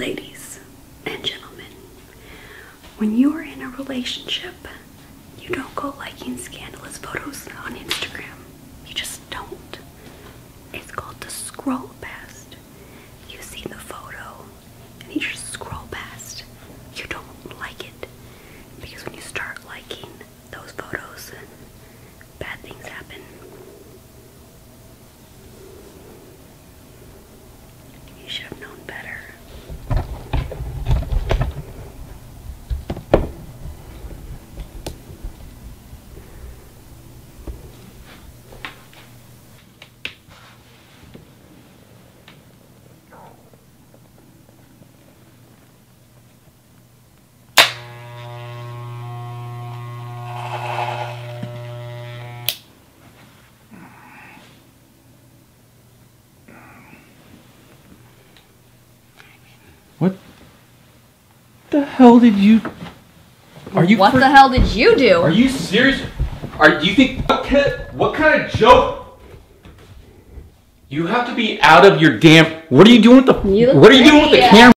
Ladies and gentlemen, when you are in a relationship, you don't go liking scandalous photos on Instagram. You just don't. It's called the scroll past. You see the photo and you just scroll past. You don't like it. Because when you start liking those photos, bad things happen. You should have known better. What the hell did you? Are you? What fr- the hell did you do? Are you serious? Are do you think what kind, what kind of joke? You have to be out of your damn. What are you doing with the? You what are you doing with the pretty, camera?